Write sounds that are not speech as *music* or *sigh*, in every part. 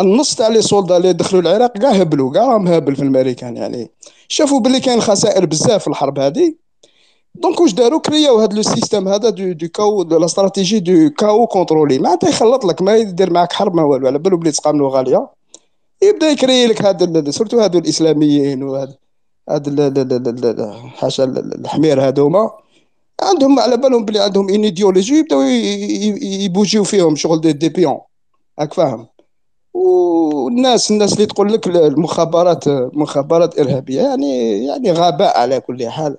النص تاع les soldats اللي دخلوا العراق كاع هبلوا كاع راهم هابل في الامريكان يعني. شافوا باللي كاين خسائر بزاف في الحرب هذه donc واش داروا؟ كرياو هذا le système هذا de, de chaos de la stratégie de chaos contrôlé. معناتها يخلط لك ما يدير معاك حرب ما والو على بالو بلي تقاملوا غالية. يبدا يكري لك هذا surtout هذو الإسلاميين وهذا هذا حاشا الحمير هذوما عندهم على بالهم بلي عندهم une idéologie يبداو يبوجيو فيهم شغل des, des pions. راك فاهم؟ والناس الناس اللي تقول لك المخابرات مخابرات إرهابية يعني يعني غباء على كل حال.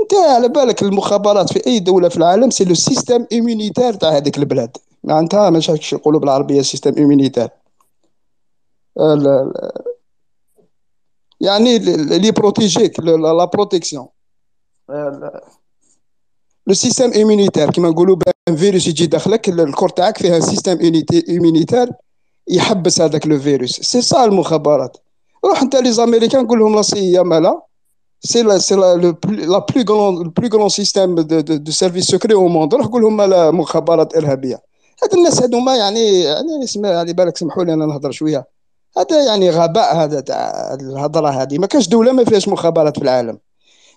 أنت على بالك المخابرات في أي دولة في العالم c'est le système immunitaire تاع هذيك البلاد. معناتها ماشي يقولوا بالعربية système immunitaire. يعني اللي يبروتيجيك la protection le système immunitaire كيما نقولوا فيروس يجي داخلك ال corps تاعك فيها système immunitaire. يحبس هذاك le virus. سي سا المخابرات. روح انت les Américains قول لهم la CIA مالا c'est la c'est la la plus grand plus grand système de, de, service secret au monde روح قول لهم مالا مخابرات إرهابية. هاد الناس هادوما يعني يعني اسمع يعني بالك سمحوا لي أنا نهضر شوية. هذا يعني غباء هذا تاع الهضرة هذه. ما كاش دولة ما فيهاش مخابرات في العالم.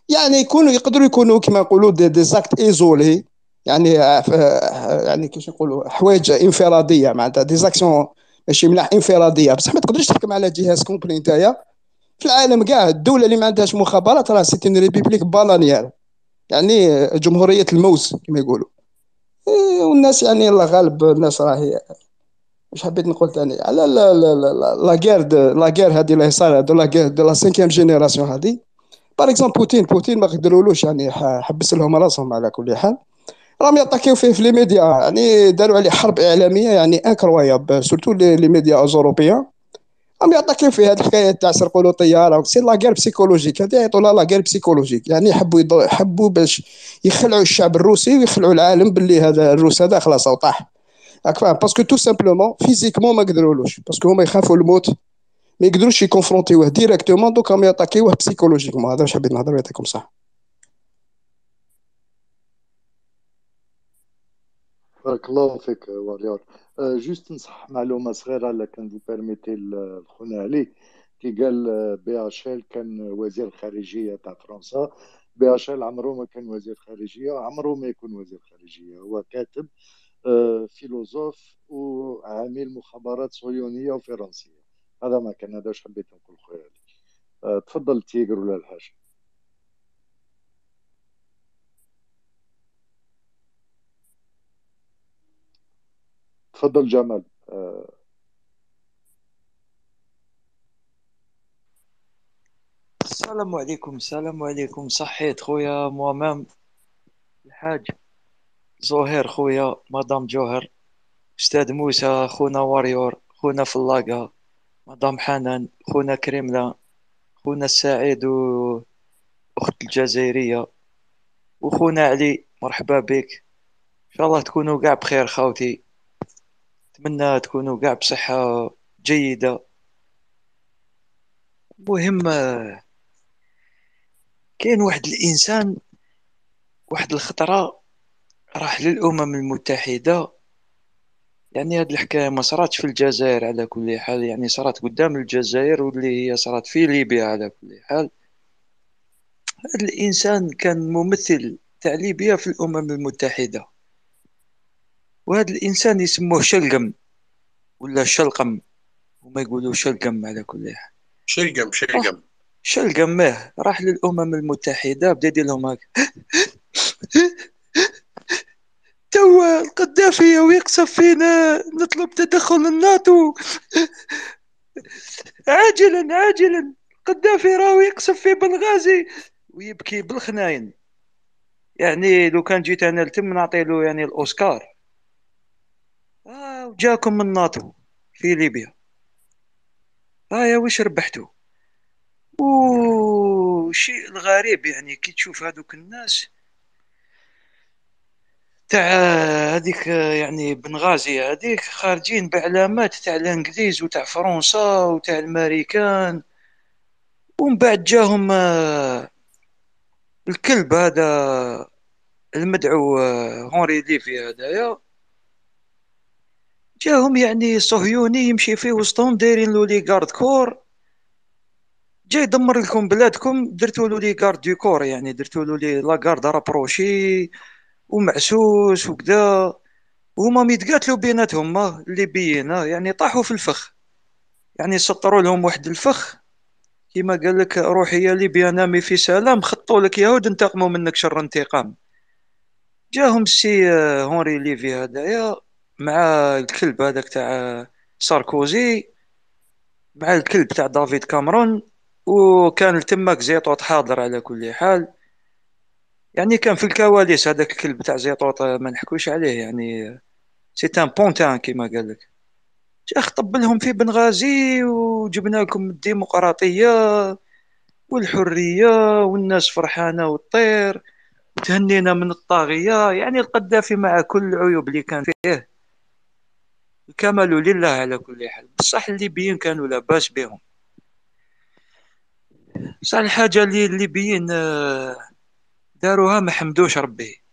يعني يكونوا يقدروا يكونوا كما نقولوا des, des actes isolés يعني يعني كيفاش نقولوا حوايج انفرادية معناتها. des actions ماشي ملاح انفرادية. بصح ما تقدرش تحكم على جهاز complet نتايا في العالم كاع الدولة اللي ما عندهاش مخابرات راه c'est une république bananière يعني جمهورية الموز كما يقولوا. إيه، والناس يعني الله غالب الناس راهي. واش حبيت نقول ثاني على la la la la guerre la guerre هذه اللي صار de la guerre de la cinquième génération هذه. par exemple بوتين بوتين ما قدرولوش يعني حبس لهم راسهم على كل حال. راهم يطاكيو فيه في les médias. يعني داروا عليه حرب إعلامية يعني incroyable surtout les médias européens راهم يطاكيو فيه هذه الحكاية تاع سرقوا له طيارة. c'est la guerre psychologique. هذه يعيطوا لها la guerre psychologique. يعني يحبوا يحبوا باش يخلعوا الشعب الروسي ويخلعوا العالم باللي هذا الروس هذا خلاص طاح راك فاهم parce que tout simplement physiquement ما قدرولوش parce que هما يخافوا الموت. ما يقدروش يكونفرونتيوه directement donc راهم ياتاكيوه psychologiquement هذا واش حبيت نهضر يعطيكم صح؟ بارك الله فيك ورياض juste نصحح معلومة صغيرة الا كان vous permettez لخونا علي. كي قال BHL كان وزير الخارجيه تاع فرنسا. BHL ما كان وزير خارجية عمره ما يكون وزير خارجية. هو كاتب فيلوزوف وعميل مخابرات صهيونية وفرنسية. هذا ما كان هذا واش حبيت نقول خويا علي. تفضل تيجر ولا الحاج تفضل جمال. السلام عليكم السلام عليكم. صحيت خويا مومام الحاج زهير خويا مدام جوهر. أستاذ موسى خونا واريور خونا فلاقة مدام حنان خونا كريملا خونا السعيد و اخت الجزائرية. وخونا علي مرحبا بك. إن شاء الله تكونوا كاع بخير خاوتي نتمنى تكونوا كاع بصحة جيدة. مهم كاين واحد الإنسان واحد الخطرة راح للأمم المتحدة. يعني هاد الحكاية ما صراتش في الجزائر على كل حال يعني صرات قدام الجزائر واللي هي صرات في ليبيا على كل حال. هاد الإنسان كان ممثل تاع ليبيا في الأمم المتحدة. وهذا الإنسان يسموه شلقم ولا شلقم؟ وما يقولوا شلقم على كل حال. شلقم شلقم. شلقم ماه. راح للأمم المتحدة بدأ يدير لهم هكا. *laughs* توا القذافي ويقصف فينا نطلب تدخل الناتو. *laughs* عاجلا عاجلا. القذافي راهو يقصف في بنغازي ويبكي بالخناين. يعني لو كان جيت أنا لتم نعطي له يعني الأوسكار. وجاكم من ناتو في ليبيا. آه يا وش ربحتوا؟ والشيء الغريب يعني كي تشوف هذوك الناس. تاع هذيك يعني بنغازي هذيك خارجين بعلامات تاع الإنجليز وتاع فرنسا وتاع الأمريكان. ومن بعد جاهم آه، الكلب هذا المدعو آه، هونري ليفي هذايا جاهم يعني صهيوني يمشي في وسطهم دايرين له les gardes corps. جاي يدمر لكم بلادكم درتو له les gardes du corps يعني درتو له لي la garde rapprochée ومعسوس وكذا وهما ميتقاتلوا بيناتهم الليبيين يعني طاحوا في الفخ. يعني سطروا لهم واحد الفخ. كيما قال لك روحي يا ليبيا نامي في سلام خطوا لك يهود انتقموا منك شر انتقام. جاهم السي هونري ليفي هذايا مع الكلب هذاك تاع ساركوزي مع الكلب تاع دافيد كامرون وكان تماك زيطوط حاضر على كل حال. يعني كان في الكواليس هذاك الكلب تاع زيطوط ما نحكوش عليه يعني c'est un pantin كيما قال لك. جا خطب لهم في بنغازي وجبنا لكم الديمقراطية والحرية والناس فرحانة وتطير وتهنينا من الطاغية. يعني القذافي مع كل العيوب اللي كان فيه. الكمال لله على كل حال. بصح الليبيين كانوا لاباس بهم. بصح الحاجة اللي الليبيين آه، داروها ما حمدوش ربي.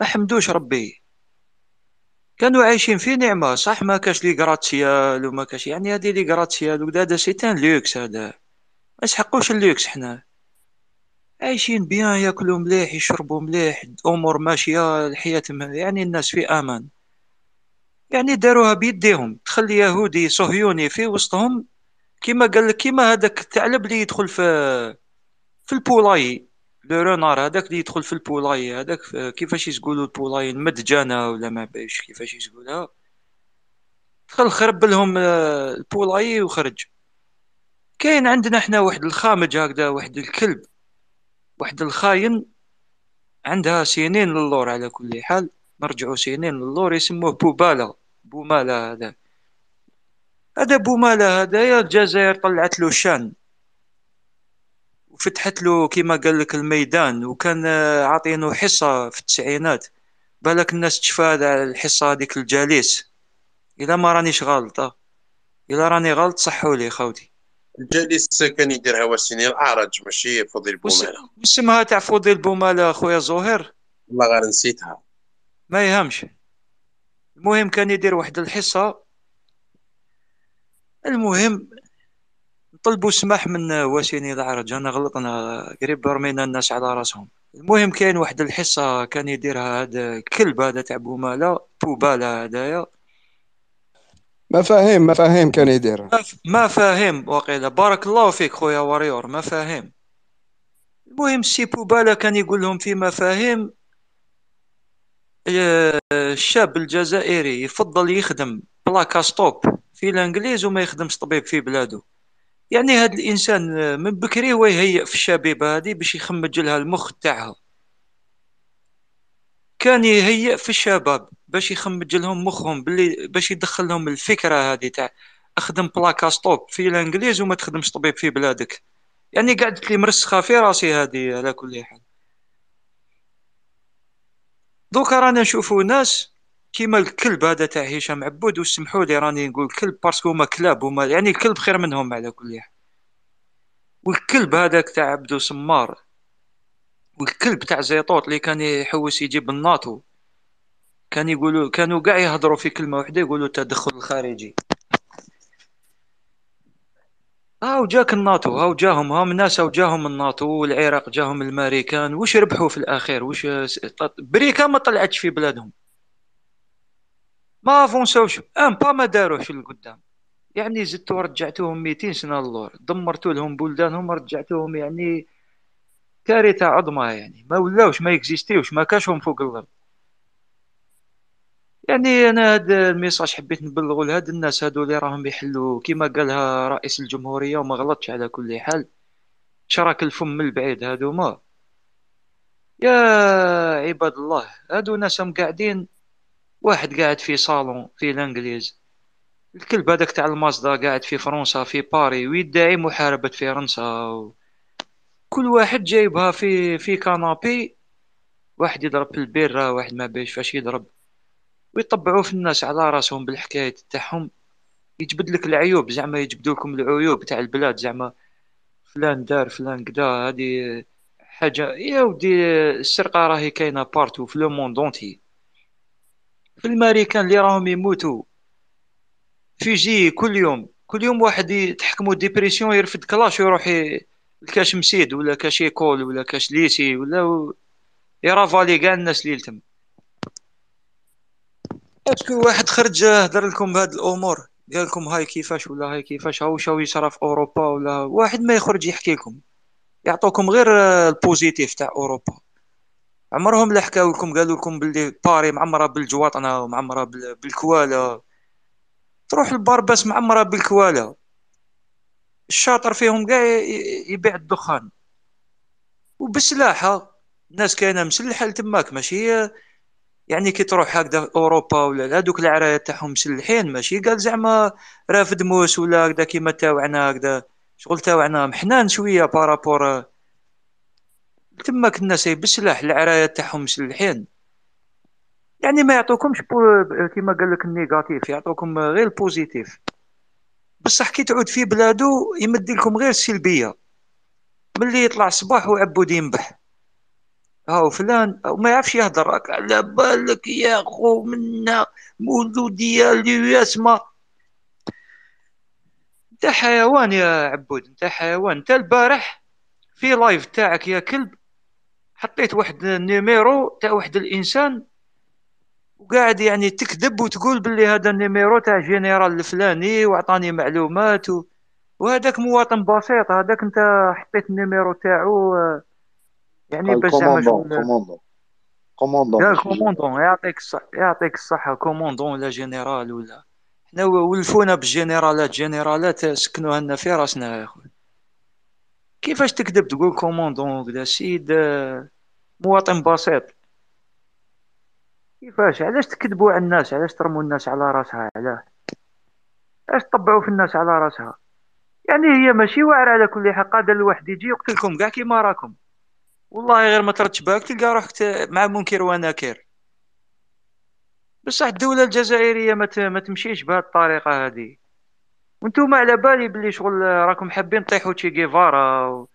ما حمدوش ربي. كانوا عايشين في نعمة. صح ما كاش les gratte-ciel وما كاش يعني هذه les gratte-ciel وكذا هذا c'est un luxe هذا. ما يسحقوش اللوكس حنا. عايشين bien ياكلوا مليح يشربوا مليح الأمور ماشية الحياة يعني الناس في آمان. يعني داروها بيديهم. تخلي يهودي صهيوني في وسطهم. كيما قال لك كيما هذاك الثعلب اللي يدخل في في ال poulailler. le renard هذاك اللي يدخل في ال poulailler. هذاك كيفاش يقولوا ال poulailler؟ المدجنه ولا ما باش كيفاش يقولها دخل خرب لهم آه، ال poulailler وخرج. كاين عندنا إحنا واحد الخامج هكذا واحد الكلب واحد الخاين. عندها سنين للور على كل حال. نرجعوا سنين للور يسموه بوبالا. بومالا هذا. هذا بومالا هذا يا الجزائر طلعت له شان. وفتحت له كيما قال لك الميدان وكان عاطينه حصة في التسعينات. بالك الناس تشفى هذا الحصة هذيك الجاليس. اذا ما رانيش غلطه اذا راني غلط صحوا لي خوتي. الجاليس كان يديرها واسيني الاعرج ماشي فضيل بومالا واسمها تاع فضيل بومالا خويا زهير؟ والله غير نسيتها. ما يهمش. المهم كان يدير واحد الحصة. المهم نطلبوا سماح من واسيني العرج أنا غلطنا قريب رمينا الناس على راسهم. المهم كاين واحد الحصة كان يديرها هذا الكلب هذا تاع بومالا بوبالا هذايا مفاهيم مفاهيم كان يديرها. ما فاهم وقيلا بارك الله فيك خويا وريور ما فاهم المهم سي بوبالا كان يقول لهم في مفاهيم. الشاب الجزائري يفضل يخدم بلاكا stop في الإنجليز وما يخدمش طبيب في بلاده. يعني هذا الإنسان من بكري هو يهيئ في الشبيبة هذه باش يخمج لها المخ تاعها. كان يهيئ في الشباب باش يخمج لهم مخهم باللي باش يدخل لهم الفكرة هذه تاع أخدم بلاكا stop في الإنجليز وما تخدمش طبيب في بلادك. يعني قعدت لي مرسخة في راسي هذه على كل حال. دوكا رانا نشوفوا ناس كيما الكلب هذا تاع هشام عبود وسمحوا لي راني نقول كلب parce que هما كلاب هما يعني الكلب خير منهم على كل حال. والكلب هذاك تاع عبدو سمار والكلب تاع زيطوط اللي كان يحوس يجيب الناطو كان يقولوا كانوا قاع يهضروا في كلمة واحدة يقولوا التدخل الخارجي. هاو جاك الناتو هاو جاهم هاو الناس هاو جاهم الناتو والعراق جاهم الامريكان وش ربحوا في الأخير؟ وش بريكا ما طلعتش في بلادهم. ما avance وش un pas ما داروش لقدام يعني زدتوا رجعتوهم 200 سنة للور دمرتوا لهم بلدانهم رجعتوهم يعني كارثة عظمى يعني. ما ولاوش ما existe يوش ما كاشهم فوق الأرض. يعني أنا هذا ال message حبيت نبلغه لهاد الناس هادو اللي راهم يحلوا كيما قالها رئيس الجمهورية وما غلطش على كل حال. شراك الفم من البعيد هادو ما. يا عباد الله هادو ناسهم قاعدين. واحد قاعد في صالون في الإنجليز. الكلب هذاك تاع المازدا قاعد في فرنسا في باري ويدعي محاربة فرنسا. و... كل واحد جايبها في في canapé. واحد يضرب في البيرة واحد ما بيش فاش يضرب. ويطبعوا في الناس على راسهم بالحكاية تاعهم. يجبد لك العيوب زعما يجبدوا لكم العيوب تاع البلاد زعما فلان دار فلان كدا هذه حاجة. يا ودي السرقة راهي كاينة partout في le monde entier في الأمريكان اللي راهم يموتوا فيجي كل يوم كل يوم واحد يتحكموا dépression يرفد كلاش ويروح لكاش مسيد ولا كاش école ولا كاش lycée ولا ي rafaler كاع الناس اللي تم est-ce que واحد خرج هدر لكم بهاد الأمور. قال لكم هاي كيفاش ولا هاي كيفاش هاو شاو يصرى في أوروبا ولا واحد ما يخرج يحكي لكم. يعطوكم غير ال positif تاع أوروبا. عمرهم لا حكاو لكم قالوا لكم باللي باري معمرة بالجواطنة ومعمرة بال- بالكوالا تروح لبارباس معمرة بالكوالا الشاطر فيهم كاع ي- يبيع الدخان. وبسلاحه الناس كاينة مسلحة لتماك ماشي يعني كي تروح هكذا أوروبا ولا هذوك العرايا تاعهم مسلحين ماشي قال زعما رافد موس ولا هكذا كيما تاوعنا هكذا. شغل تاوعنا محنان شوية par rapport تماك الناس بالسلاح العرايا تاعهم مسلحين يعني ما يعطوكمش كيما قال لك ال négatif يعطوكم غير ال positif بصح كي تعود في بلادو يمد لكم غير السلبية. ملي يطلع الصباح وعبود ينبح هاو فلان وما يعرفش يهدر راك على بالك يا خو منا مولود ديالي يسمع انت حيوان يا عبود انت حيوان. انت البارح في live تاعك يا كلب حطيت واحد ال numéro تاع واحد الإنسان وقاعد يعني تكذب وتقول باللي هذا ال numéro تاع جنرال الفلاني وعطاني معلومات و... وهذاك مواطن بسيط هذاك انت حطيت ال numéro تاعو آه، يعني باش زعما commandant commandant يا commandant يعطيك الصح يعطيك الصحة commandant ولا جنرال ولا. حنا ولفونا بالجنرالات جنرالات سكنوها لنا في راسنا يا خويا كيفاش تكذب تقول commandant وكذا؟ سيد آه، مواطن بسيط. كيفاش؟ علاش تكذبوا على الناس؟ علاش ترموا الناس على راسها؟ علاه علاش تطبعوا في الناس على راسها؟ يعني هي ماشي واعرة على كل حال قادر الواحد يجي يقتلكم كاع كيما راكم. والله غير ما تردش تلقى روحك مع منكر ونكير بصح الدولة الجزائرية ما تمشيش بهذه الطريقة هذه. وأنتم على بالي باللي شغل راكم حابين تطيحوا تشي جيفارا و...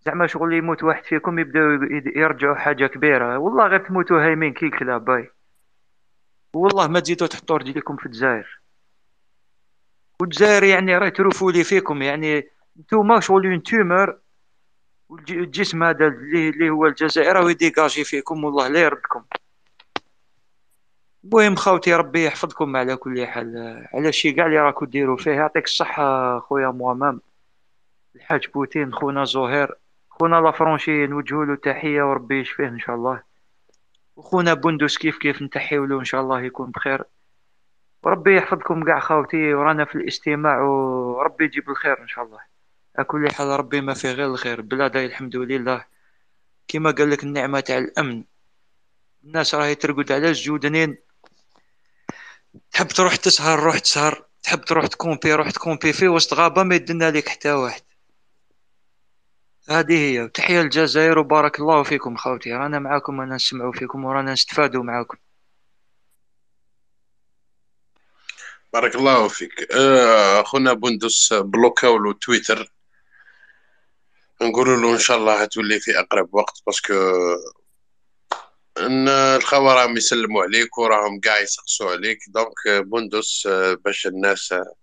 زعما شغل يموت واحد فيكم يبداو يرجعوا حاجة كبيرة. والله غير تموتوا هايمين كي الكلاب باي. والله ما تزيدوا تحطوا رجليكم في الجزائر. والجزائر يعني راه ت refouler فيكم يعني نتوما شغل une tumeur والجسم هذا اللي هو الجزائر راه ي dégager فيكم والله لا يردكم. المهم خوتي ربي يحفظكم على كل حال. على الشيء كاع اللي راكو ديروا فيه. يعطيك الصحة خويا مؤمن الحاج بوتين خونا زهير. خونا لافرونشي نوجهوا له تحية وربي يشفيه إن شاء الله. وخونا بندس كيف كيف نتحيو له إن شاء الله يكون بخير. وربي يحفظكم كاع خوتي ورانا في الاستماع وربي يجيب الخير إن شاء الله. كل حال ربي ما فيه غير الخير. بلاد الحمد لله. كما قال لك النعمة تاع الأمن. الناس راهي ترقد على الجودنين تحب تروح تسهر روح تسهر. تحب تروح تكومبي روح تكومبي. في وسط غابة ما يدنا لك حتى واحد. هذه هي. تحية الجزائر وبارك الله فيكم خوتي. رانا معاكم رانا نسمعوا فيكم ورانا نستفادوا معاكم. بارك الله فيك. آه، أخونا بندس بلوكاو تويتر. نقولوا له إن شاء الله هتولي في أقرب وقت parce que إن الخوة راهم يسلموا عليك وراهم قاع يسقسوا عليك donc بندس آه، باش الناس آه،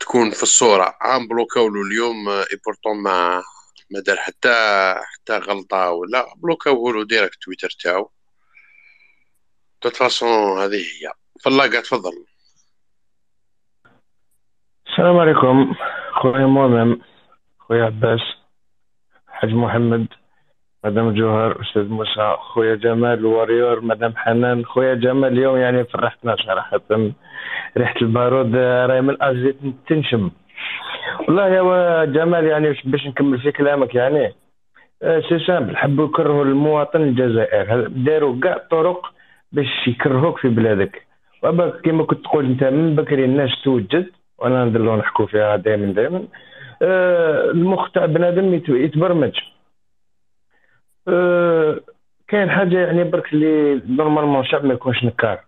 تكون في الصورة. عام بلوكاو له اليوم آه، et pourtant ما ما دار حتى حتى غلطة ولا بلوكاو له direct تويتر تاعو. toute façon هذه هي. فلاقة تفضل. السلام عليكم. خويا مؤمن. خويا عباس حاج محمد مدام جوهر أستاذ موسى خويا جمال واريور مدام حنان خويا جمال اليوم يعني فرحتنا صراحة. ريحة البارود آه، راهي من الاجل تنشم والله يا جمال يعني باش نكمل في كلامك يعني آه، c'est simple حبوا يكرهوا المواطن الجزائر. داروا كاع الطرق باش يكرهوك في بلادك؟ وأبا كما كنت تقول أنت من بكري الناس توجد وأنا نضلوا نحكوا فيها دائما دائما. المخ تاع بنادم يت- يتبرمج. آه، كاين حاجة يعني برك اللي normalement الشعب ما يكونش نكار.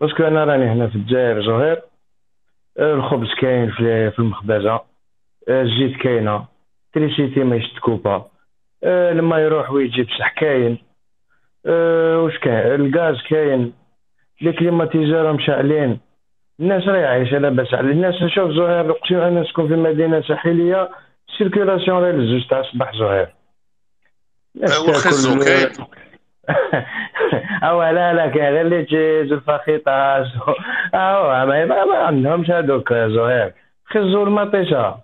parce que أنا راني هنا في الجزائر زهير آه، الخبز كاين في المخبزة. آه، الزيت كاينة. électricité ما ت couper آه، لما يروح ويجي بصح كاين واش كاين؟ الغاز كاين. les climatiseurs مشعلين الناس راهي عايشه لاباس على الناس شوف زهير اقسم أنا نسكن في مدينة ساحلية circulation راهي للزوج تاع الصباح زهير. وخزو تاكل- كاين *laughs* أو لا لا كاين غير اللي تشيز الفخيطة. أو ما عندهمش هذوك زهير. خزوا المطيشة.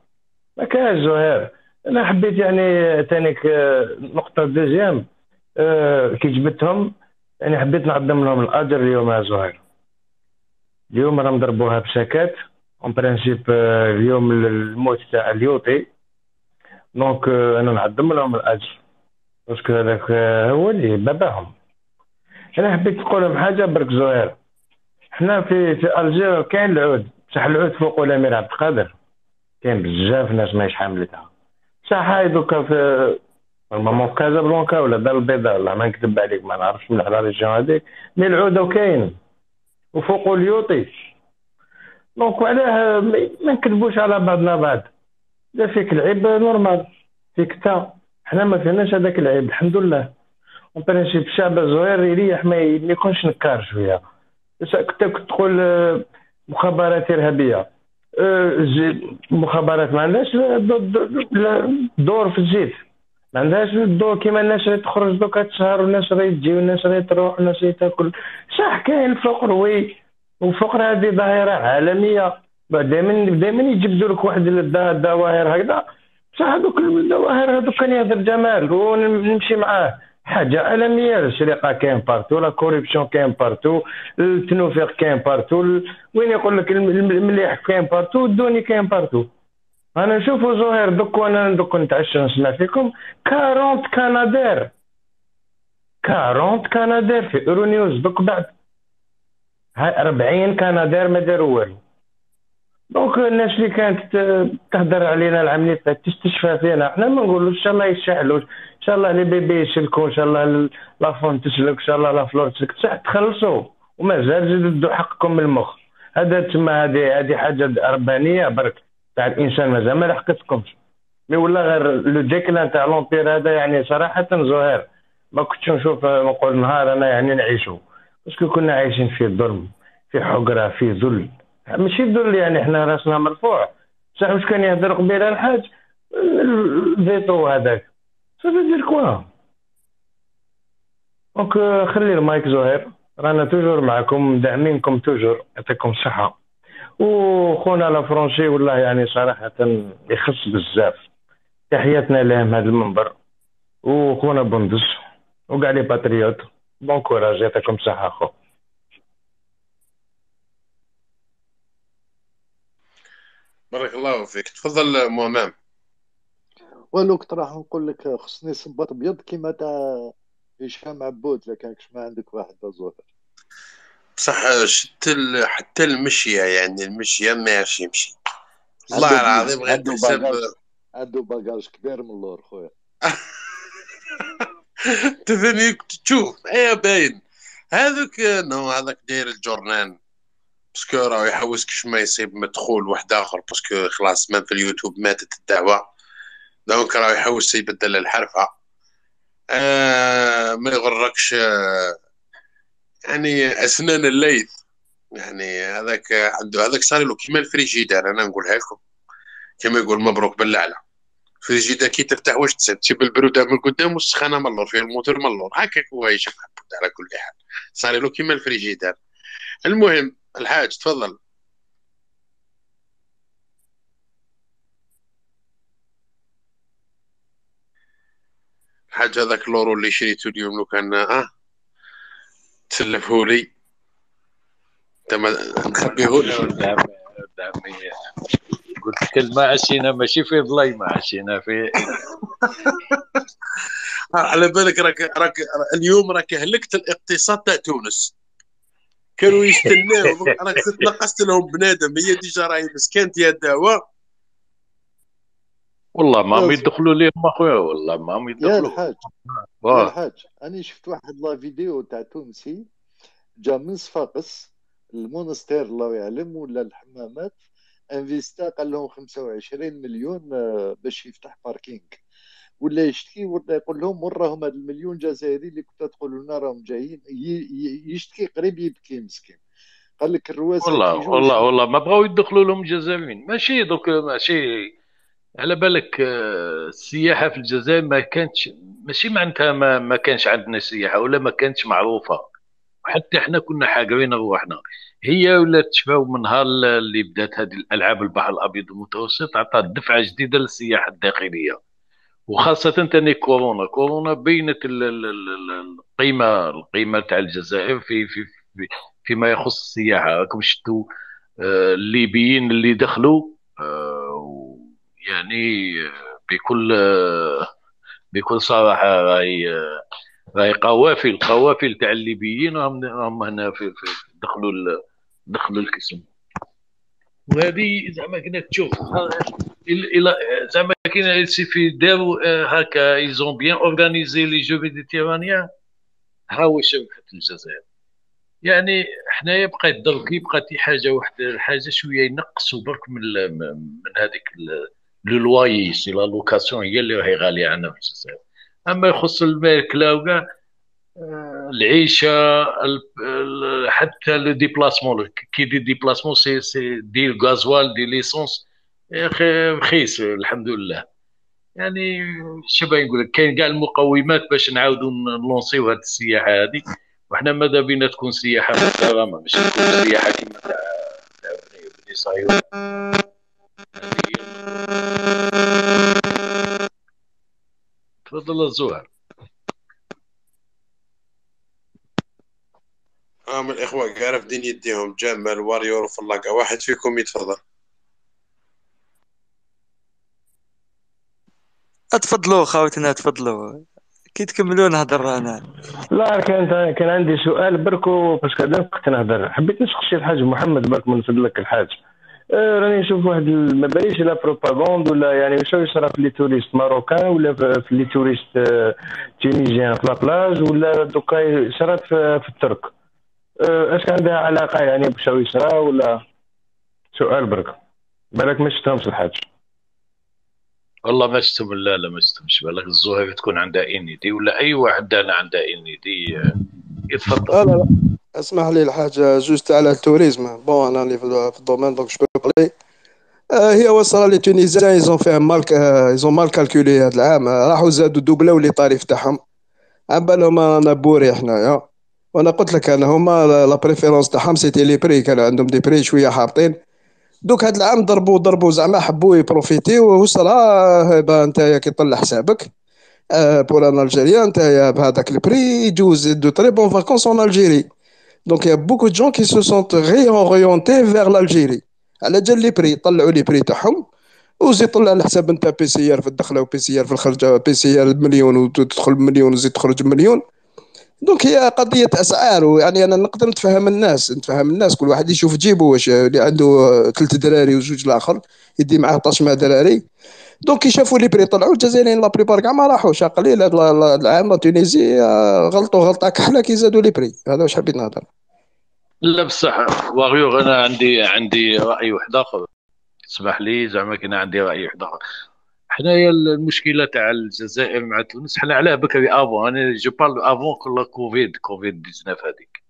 ما كاينش زهير. أنا حبيت يعني تانيك نقطة دوزيام. آه، كي جبتهم يعني حبيت نعظم لهم الأجر اليوم يا زهير. اليوم راهم ضربوها بسكات اون برانسيب آه، اليوم الموت تاع اليوطي. donc آه، أنا نعظم لهم الأجر. parce que هذاك آه، هو اللي باباهم. أنا حبيت نقول لهم حاجة برك زهير. حنا في في الجيريا كاين العود. بصح العود فوق الأمير عبد القادر. كاين بزاف ناس ماهيش حاملتها بصح هاي دوكا في normalement في كازابلانكا ولا دار البيضاء. والله ما نكذب عليك ما نعرفش من la région هذيك mais العود كاين وفوق اليوطي. donc علاه ما- نكذبوش على بعضنا بعض. اذا فيك العيب normal. فيك تا. حنا ما فيناش هذاك العيب الحمد لله. en principe الشعب الزهير يريح ما يكونش نكار شوية. كنت تقول آه، مخابرات إرهابية. آه، مخابرات ما عندهاش دو- دو- لا- دور في الزيت. ما عندهاش الدور كيما الناس اللي تخرج دوكا تسهر والناس اللي تجي والناس اللي تروح والناس اللي تاكل. صح كاين الفقر oui. والفقر هذه ظاهرة عالمية. دائما دائما يجبدوا لك واحد الظواهر هكذا. بصح هذوك الظواهر هذوك كان يهضر جمال. ونمشي معاه. حاجة عالمية. السرقة كاين partout la corruption كاين partout التنوفيق كاين partout وين يقول لك الم- الم- المليح كاين partout الدوني كاين partout أنا نشوفوا زهير دوك وأنا دوك نتعشى نسمع فيكم. 40 Canadair. 40 Canadair في Euronews دوك بعد. هاي 40 Canadair ما داروا والو. donc الناس اللي كانت ت- تهدر علينا العملية تاع تستشفى فينا. حنا ما نقولوش إن شاء الله يشعلوا إن شاء الله les bébés يسلكوا إن شاء الله ال- la faune تسلك إن شاء الله la flore تسلك. بصح تخلصوا. ومازال زيد دوا حقكم من المخ. هذا تسمى هذه هذه حاجة ربانيه برك. تاع الإنسان مازال ما لحقتكمش. mais ولا غير le déclin تاع l'empire هذا يعني صراحة زهير. ما كنتش نشوف نقول نهار أنا يعني نعيشو. parce que كنا عايشين في ظلم في حقرة في ذل. ماشي ذل يعني إحنا راسنا مرفوع. بصح واش كان يهضر قبيلة الحاج؟ الفيتو هذاك. ça veut dire quoi donc خلي المايك زهير. رانا toujours معكم داعمينكم toujours يعطيكم الصحة. وخونا L'affranchi والله يعني صراحة يخص بزاف. تحياتنا لهم هذا المنبر. وخونا بندس. وكاع لي patriotes. bon courage يعطيكم الصحة خو بارك الله فيك. تفضل مهمام ولو كنت راح نقول لك خصني صباط ابيض كيما تاع هشام عبود كانش ما عندك واحد زهر بصح شت حتى المشية يعني المشية ما يعرفش يمشي. والله العظيم غير باجاج. عنده باجاج كبير من اللور خويا. *laughs* تفهمني تشوف إيه باين. هذاك non هذاك داير ال journal. parce que راه يحوس كش ما يصيب مدخول واحد آخر parce que خلاص ما في اليوتيوب ماتت الدعوة. donc راه يحوس يبدل الحرفة. آه ما يغركش آه يعني اسنان الليث يعني هذاك عنده هذاك صار له كيما الفريجيدار أنا نقولها لكم. كما يقول مبروك بالله الفريجيدار كي تفتح واش تسيب تسيب البرودة من قدام والسخانة من اللور فيه الموتور من اللور. هكاك هو يشوف على كل حال. صار له كيما الفريجيدار المهم الحاج تفضل. الحاج هذاك اللورو اللي شريته اليوم لو كان آه. تسلفه لي انت ما نخبيهولي قلت كلمة عشينا ماشي في ظليمة عشينا في على بالك راك راك اليوم راك هلكت الاقتصاد تاع تونس. كانوا يستناو *laughs* راك تنقصت لهم بنادم هي ديجا راهي مسكانت يا الدعوه والله ما يدخلوا لي أخويا والله ما يا يدخلوا. الحاج يا واه الحاج أنا شفت واحد لا فيديو تاع تونسي جا من صفاقس المونستير الله يعلم ولا الحمامات investa قال لهم 25 مليون آه، باش يفتح parking ولا يشتكي ولا يقول لهم وين راهم هاد المليون جزائري اللي كنت تقولوا لنا راهم جايين يشتكي قريب يبكي مسكين. قال لك الرواسة والله والله والله ما بغاو يدخلوا لهم الجزائريين ماشي دوك ماشي على بالك آه، السياحة في الجزائر ما كانتش ماشي معناتها ما, ما كانش عندنا سياحة ولا ما كانتش معروفة. حتى إحنا كنا حاقرين روحنا. هي ولات تشفاو من نهار اللي بدات هذه الألعاب البحر الأبيض المتوسط عطات دفعة جديدة للسياحة الداخلية. وخاصة تاني كورونا. كورونا بينت ال- ال- ال- القيمه القيمة تاع الجزائر في في في فيما يخص السياحة. راكم شفتوا آه، الليبيين اللي دخلوا آه، يعني بكل بكل صراحة راهي راهي قوافل قوافل تاع الليبيين راهم هنا في, دخلوا دخلوا القسم وهذه زعما كنا تشوف. زعما كاين في داروا آه، هكا ils ont bien organisé les Jeux méditerranéens ها هو شبكه الجزائر. يعني حنايا بقيت درك بقات حاجة واحدة حاجة شوية ينقصوا برك من من هذيك le loyer c'est la location هي اللي راهي غالية عندنا في الجزائر أما يخص الماكله وكاع آه، العيشة ال- ال- حتى le déplacement quand tu dis déplacement c'est c'est des الغازوال de l'essence يا أخي رخيص الحمد لله. يعني شبه نقول لك؟ كاين كاع المقومات باش نعاودوا نلونسيو هذه السياحة هذه وحنا ماذا بينا تكون سياحة محترمة مش تكون سياحة كيما تاع بني صهيون هذه هي. تفضل الزهر من الإخوة كاع رافدين يديهم جمال واريور وفلاقه واحد فيكم يتفضل. تفضلوا خاوتنا تفضلوا. كي تكملوا نهضر أنا لا كان كان عندي سؤال برك parce que هذا كنت نهضر. حبيت نسقسي الحاج محمد برك من فضلك الحاج. آه، راني نشوف واحد ما باليش la propagande ولا يعني واش يصرى في les touristes marocains ولا في les touristes آه، tunisiens في la plage ولا du coup صرات في, في الترك آه، اش عندها علاقه يعني بشو يصرى ولا سؤال برك بالك ما شفتهمش الحاج والله ما شتم لا لا ما شتمش بالك الزهر تكون عندها ان دي ولا أي واحد أنا عندها ان دي لا يتفضل. لا لا. اسمح لي الحاجة جوست على التوريزم. بون أنا اللي في الدومين دونك جو بارلي آه، هي وصل لي تونيزيان ايزون فيها مال ايزون مال كالكولي هذا العام. آه، راحوا زادوا دوبلاو لي طاريف تاعهم عم بالهم أنا بوري حنايا وأنا قلت لك أنا هما لا- بريفيرونس تاعهم سيتي لي بري كان عندهم دي بري شوية حابطين. دوك هاد العام ضربوا ضربوا زعما حبوا يبروفيتي وصرا با أنت كي طلع حسابك. بور ان أنت بهذاك البري يجوز دو تري بون فاكونس اون الجيري دونك يا بوكو دو جون كي سو سونت ريوريونتي فيغ l'Algérie. على جال لي بري طلعوا لي بري تاعهم. وزيد طلع على حساب انت بي سي ار في الدخلة وبي سي ار في الخرجة بي سي ار بمليون وتدخل بمليون وزيد تخرج بمليون دونك هي قضية أسعار ويعني أنا نقدر نتفهم الناس نتفهم الناس كل واحد يشوف جيبه واش اللي عنده ثلاث دراري وزوج الآخر يدي معاه 11 مع دراري. دونك كي شافوا لي بري طلعوا الجزائريين لا بريبار كاع ما راحوش. قليل العام لا تونيزي آه، غلطوا غلطة كحلة كي زادوا لي بري. هذا واش حبيت نهضر. لا بصح واغيوغ أنا عندي عندي رأي واحد آخر. اسمح لي زعما كان عندي رأي واحد آخر. حنايا المشكلة تاع الجزائر مع تونس حنا علاه بكري افون أنا جو بارل افون كل كوفيد كوفيد 19 هذيك.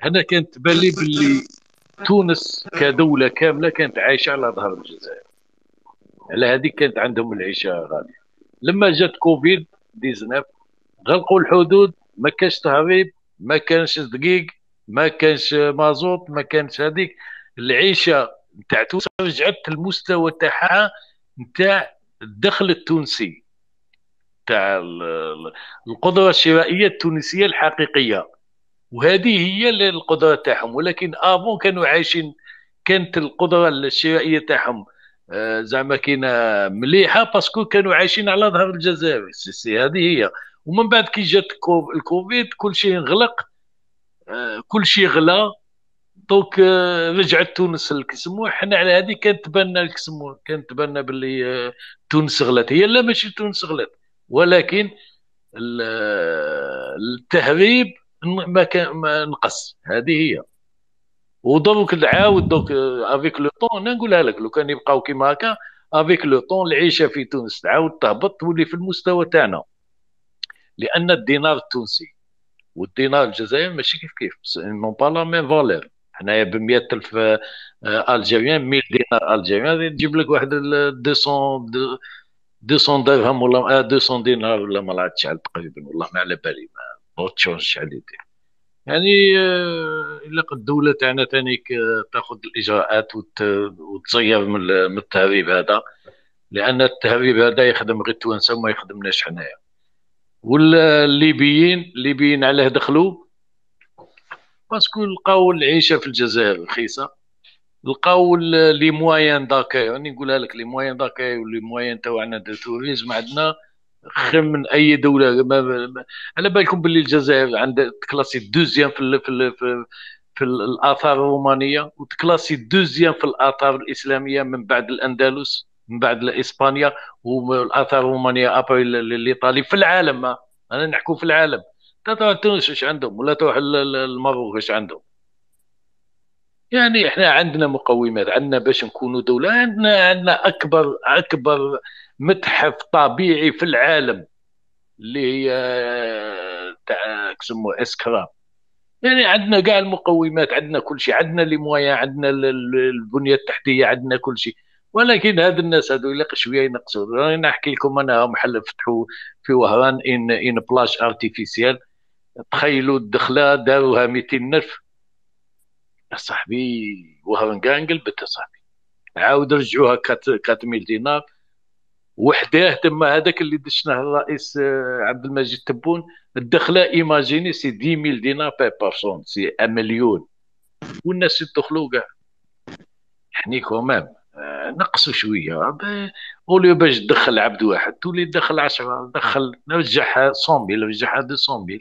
هنا كانت تبان لي باللي تونس كدولة كاملة كانت عايشة على ظهر الجزائر. على هذيك كانت عندهم العيشه غاليه لما جات كوفيد 19 غلقوا الحدود ما كانش تهريب ما كانش دقيق ما كانش مازوت ما كانش هذيك. العيشه نتاع تونس رجعت المستوى تاعها نتاع الدخل التونسي تاع ال- ال- القدرة الشرائية التونسية الحقيقية. وهذه هي القدرة تاعهم ولكن avant كانوا عايشين كانت القدرة الشرائية تاعهم. زعما كاينة مليحه parce que كانوا عايشين على ظهر الجزائر. سي- سي هذه هي. ومن بعد كي جات كو- الكوفيد كل شيء انغلق. آه، كل شيء غلا. donc آه، رجعت تونس الكسمو حنا على هذه كانت تبان الكسمو. كانت تبان باللي آه، تونس غلات. هي لا ماشي تونس غلات. ولكن ال- آه، التهريب ما كان ما نقص. هذه هي. ودروك نعاود دوك avec le temps أنا نقولها لك لو كان يبقاو كيما هكا avec le temps العيشه في تونس تعاود تهبط تولي في المستوى تاعنا. لأن الدينار التونسي والدينار الجزائري ماشي كيف كيف n'ont pas la même valeur حنايا ب 100000 ألجيريان 1000 دينار ألجيريان تجيب لك واحد 200 200 درهم ولا 200 دينار ولا ما عرفتش تقريبا والله ما على بالي ما تشونج شحال يعني آه، إلا قد الدولة تاعنا ثاني تأخذ الإجراءات وتزير من التهريب هذا لأن التهريب هذا يخدم غير التوانسة وما يخدمناش حنايا. والليبيين الليبيين علاه دخلوا parce que لقاو العيشة في الجزائر رخيصة. لقاو les moyens d'accueil راني نقولها لك les moyens d'accueil و les moyens تاعنا de tourisme عندنا. خير من أي دولة. ما ما على بالكم باللي الجزائر عندها ت classer deuxième في ال في ال في, في الآثار الرومانية وت classer deuxième في الآثار الإسلامية من بعد الأندلس من بعد اسبانيا والآثار الرومانية après l'Italie في العالم أنا نحكوا في العالم. تروح تونس إيش عندهم ولا تروح المغرب إيش عندهم. يعني إحنا عندنا مقومات عندنا باش نكونوا دولة عندنا عندنا اكبر أكبر متحف طبيعي في العالم اللي هي تاع كسمو اسكرام يعني عندنا كاع المقومات عندنا كل شيء عندنا لي مويا عندنا البنية التحتية عندنا كل شيء. ولكن هاد الناس هادو إلا شوية ينقصوا. راني نحكي لكم أنا محل فتحوا في وهران une une plage artificielle تخيلوا الدخلة داروها 200 الف صاحبي وهران كاع انقلبت صاحبي. عاود رجعوها 4000 دينار. وحداه تما هذاك اللي دشناه الرئيس آه، عبد المجيد تبون الدخله imaginez c'est 10000 دينار par personne c'est مليون. والناس يدخلوا كاع. يعني quand même آه، نقصوا شوية. au lieu باش تدخل عبد واحد تولي تدخل 10 دخل رجعها 100000 رجعها 200000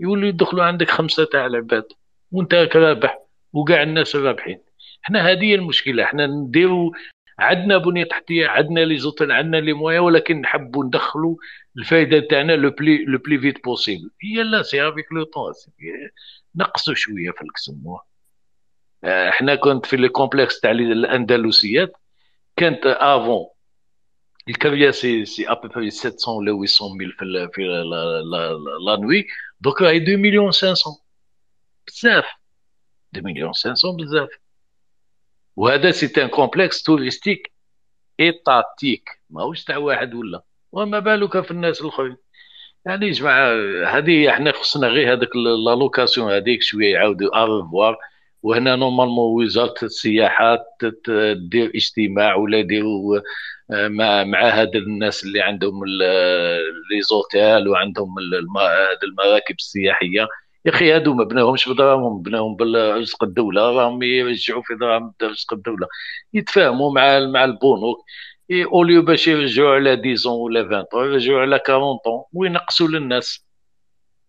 يولي يدخلوا عندك خمسة تاع العباد. وانت رابح وكاع الناس رابحين. إحنا هذه المشكلة. إحنا نديروا عندنا بنيه تحتية عندنا les hôtels عندنا les moyens ولكن نحبوا ندخلوا الفائده تاعنا le plus le plus vite possible et là c'est avec le temps نقصوا شوية في الكسموه آه، إحنا كنت في les complexes تاع الأندلسيات كانت avant الكريه سي سي ابي 700 ولا 800 mille في في la nuit دوكا هي 2 مليون 500 بزاف 2 مليون 500 بزاف وهذا c'est un complexe touristique étatique ماهوش تاع واحد ولا. وما بالك في الناس الاخرين. يعني جماعة هذه إحنا خصنا غير هذاك la location هذيك شوية يعاودوا revoir وهنا normalement وزارة السياحة تدير اجتماع ولا يديروا آه، مع مع هاد الناس اللي عندهم les hôtels وعندهم المركبات السياحية. يا أخي هادو ما بناهمش بدراهمهم بناهم برزق الدولة. راهم يرجعوا في دراهم رزق الدولة. يتفاهموا مع مع البنوك. au lieu باش يرجعوا على 10 ولا 20 يرجعوا على 40 وينقصوا للناس.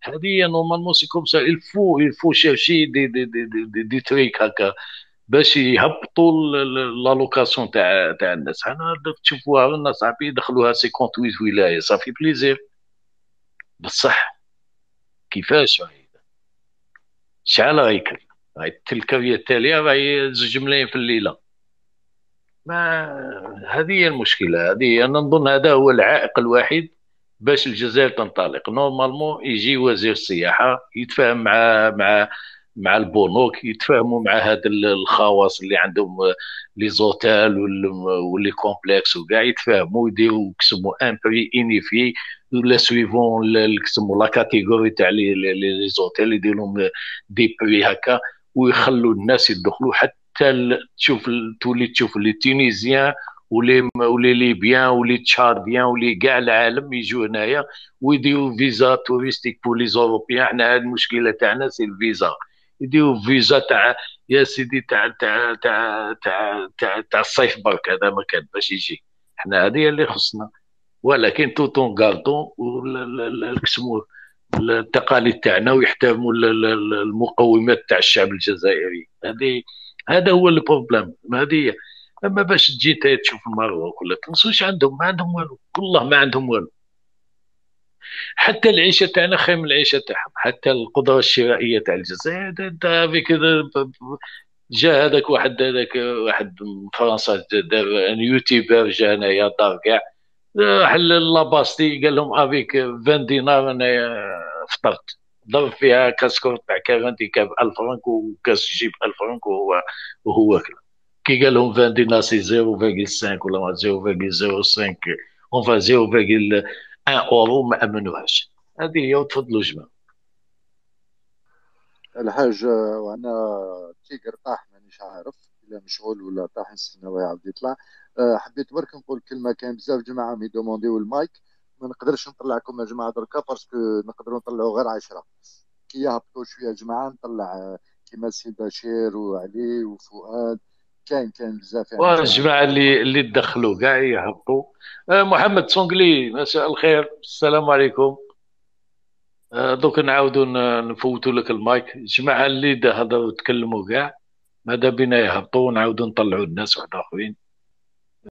هذه normalement c'est comme ça il faut il faut chercher des des des des, des, des trucs هكا باش يهبطوا la location تاع تاع الناس. أنا تشوفوها الناس صاحبي يدخلوها 58 ولاية. ça fait plaisir بصح. كيفاش راهي؟ شحال غيكل التلكويه التالية راهي زوج ملايين في الليلة. ما هذه هي المشكلة. هذه أنا نظن هذا هو العائق الوحيد باش الجزائر تنطلق. normalement يجي وزير السياحة يتفاهم مع مع مع البنوك يتفاهموا مع هاد الخواص اللي عندهم les hôtels و les complexes وكاع يتفاهموا يديروا كسموا un prix unifié ولا suivant كسموا la catégorie تاع les hôtels يديروا لهم des prix هكا ويخلوا الناس يدخلوا حتى تشوف تولي تشوف les Tunisiens و les و les Libyens و les Tchadiens ولي كاع العالم يجوا هنايا ويديروا visa touristique pour les Européens حنا هاد المشكلة تاعنا c'est الفيزا يديروا فيزا تاع يا سيدي تاع تاع تاع تاع, تاع الصيف برك هذا ما كان باش يجي حنا هذه اللي خصنا ولكن tout en gardant كسموه التقاليد تاعنا ويحترموا المقومات تاع الشعب الجزائري. هذه هذا هو ال problème هذه أما باش تجي تشوف المغرب ولا تنسوش عندهم؟ ما عندهم والو. والله ما عندهم والو. حتى العيشة تاعنا خير من العيشة تاعهم. حتى القدرة الشرائية تاع الجزائر انت كذا جا هذاك واحد هذاك واحد من فرنسا دار youtuber جا هنايا دار كاع. حل لاباستي قال لهم avec 20 دينار أنا فطرت. ضرب فيها كاسكور تاع كافانتي كاب 1000 فرنك وكاس جيب 1000 فرنك وهو وهو كلا كي قال لهم 20 دينار سي 0.5 ولا 0.05 أونفا 0.1 أورو ما أمنوهاش. هذه هي وتفضلوا جماعة. الحاج وأنا تيجر طاح مانيش عارف إلا مشغول ولا طاح نستنى يعاود يطلع. حبيت برك نقول كلمة كان بزاف جماعة ميدومونديو المايك. ما نقدرش نطلعكم يا جماعة دركا parce que نقدروا نطلعوا غير عشرة. كي يهبطوا شوية جماعة نطلع أه، كيما سي بشير وعلي وفؤاد. كاين كاين بزاف يعني. الجماعه اللي اللي تدخلوا كاع يهبطوا أه، محمد صونغلي مساء الخير. السلام عليكم. آه، دوك نعاودو نفوتو لك المايك. الجماعه اللي هضروا تكلموا كاع ماذا بينا يهبطوا ونعاودو نطلعوا الناس واحد اخرين